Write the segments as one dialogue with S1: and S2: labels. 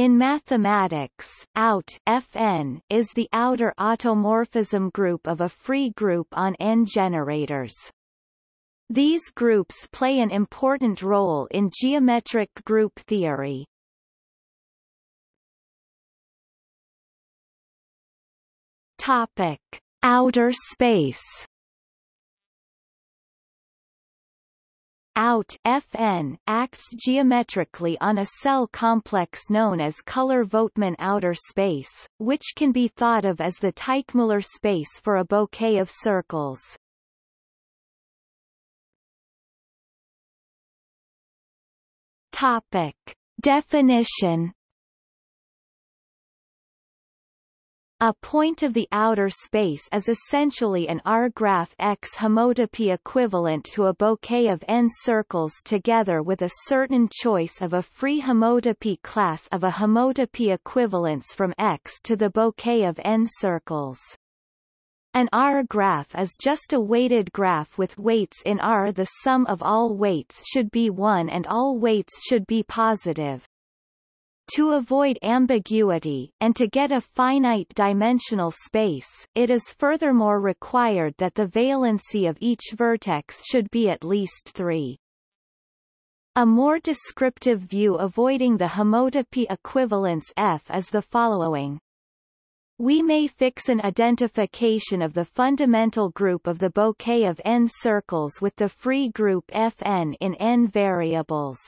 S1: In mathematics, out Fn is the outer automorphism group of a free group on n generators. These groups play an important role in geometric group theory. Topic: Outer space. Out Fn acts geometrically on a cell complex known as Culler-Vogtmann outer space, which can be thought of as the Teichmuller space for a bouquet of circles. Topic. Definition A point of the outer space is essentially an R-graph X homotopy equivalent to a bouquet of n circles together with a certain choice of a free homotopy class of a homotopy equivalence from X to the bouquet of n circles. An R-graph is just a weighted graph with weights in R. The sum of all weights should be 1 and all weights should be positive. To avoid ambiguity, and to get a finite-dimensional space, it is furthermore required that the valency of each vertex should be at least 3. A more descriptive view avoiding the homotopy equivalence F is the following. We may fix an identification of the fundamental group of the bouquet of n circles with the free group Fn in n variables.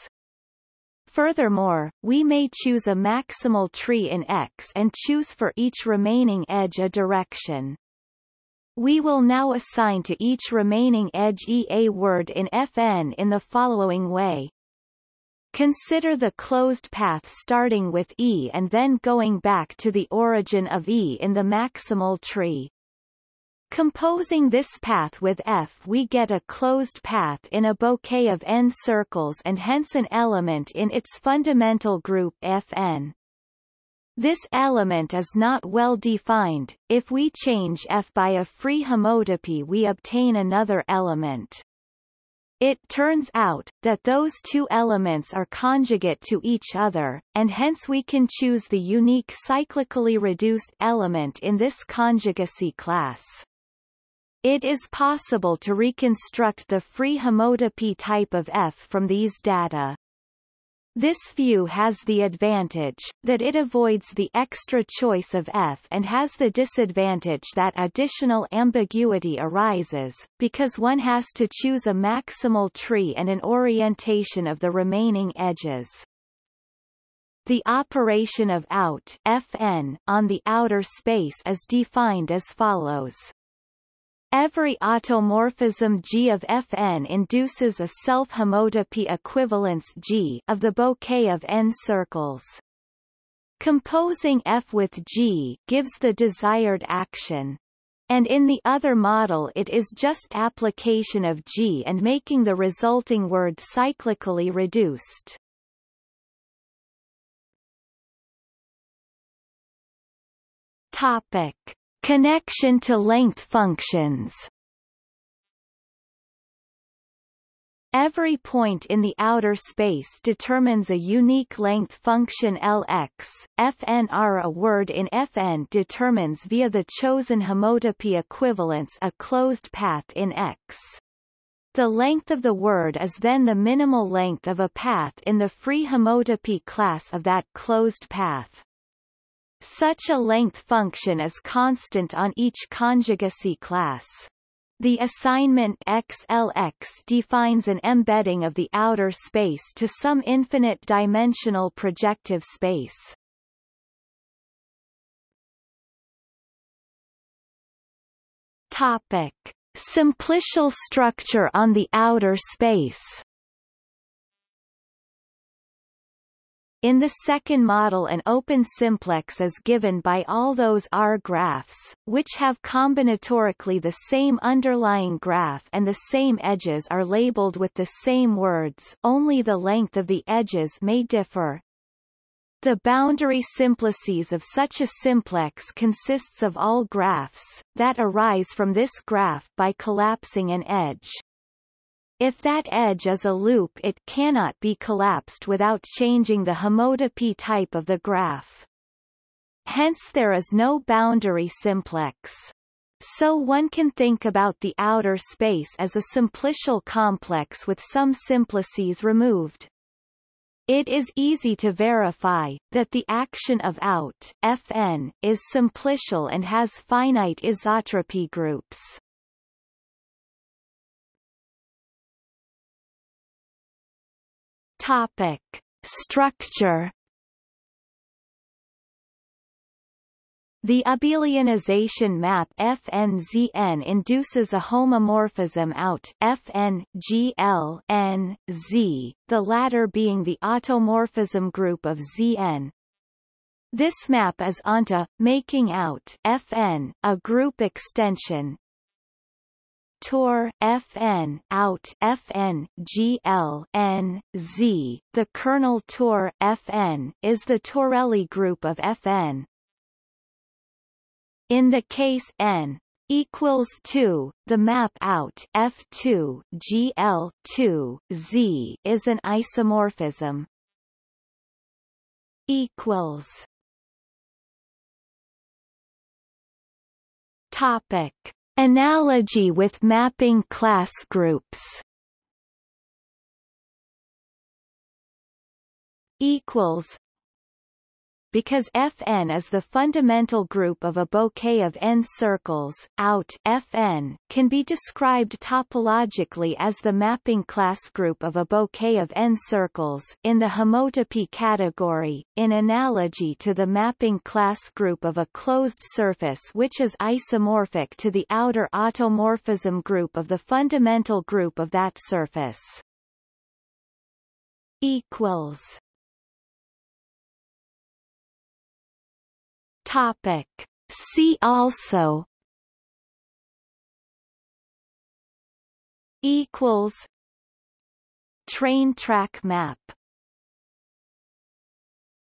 S1: Furthermore, we may choose a maximal tree in X and choose for each remaining edge a direction. We will now assign to each remaining edge E a word in Fn in the following way. Consider the closed path starting with E and then going back to the origin of E in the maximal tree. Composing this path with F we get a closed path in a bouquet of n circles and hence an element in its fundamental group Fn. This element is not well defined, if we change F by a free homotopy we obtain another element. It turns out, that those two elements are conjugate to each other, and hence we can choose the unique cyclically reduced element in this conjugacy class. It is possible to reconstruct the free homotopy type of F from these data. This view has the advantage, that it avoids the extra choice of F and has the disadvantage that additional ambiguity arises, because one has to choose a maximal tree and an orientation of the remaining edges. The operation of out Fn on the outer space is defined as follows. Every automorphism G of Fn induces a self-homotopy equivalence G of the bouquet of n circles. Composing F with G gives the desired action. And in the other model it is just application of G and making the resulting word cyclically reduced. Topic. Connection to length functions Every point in the outer space determines a unique length function Lx. FNR A word in Fn determines via the chosen homotopy equivalence a closed path in X. The length of the word is then the minimal length of a path in the free homotopy class of that closed path. Such a length function is constant on each conjugacy class. The assignment XLX defines an embedding of the outer space to some infinite dimensional projective space. Topic: Simplicial structure on the outer space. In the second model an open simplex is given by all those R graphs, which have combinatorically the same underlying graph and the same edges are labeled with the same words only the length of the edges may differ. The boundary simplices of such a simplex consists of all graphs, that arise from this graph by collapsing an edge. If that edge is a loop it cannot be collapsed without changing the homotopy type of the graph. Hence there is no boundary simplex. So one can think about the outer space as a simplicial complex with some simplices removed. It is easy to verify, that the action of out Fn, is simplicial and has finite isotropy groups. Topic. Structure The abelianization map FNZN induces a homomorphism out FNGL the latter being the automorphism group of Zn. This map is onto, making out Fn a group extension Tor Fn out Fn GL N Z. The kernel Tor Fn is the Torelli group of Fn. In the case n equals 2, the map out F2 GL2 Z is an isomorphism. Equals. Topic: Analogy with mapping class groups. Equals because Fn is the fundamental group of a bouquet of n circles, out Fn can be described topologically as the mapping class group of a bouquet of n circles in the homotopy category, in analogy to the mapping class group of a closed surface which is isomorphic to the outer automorphism group of the fundamental group of that surface. equals
S2: Topic. See also.
S1: Equals. Train track map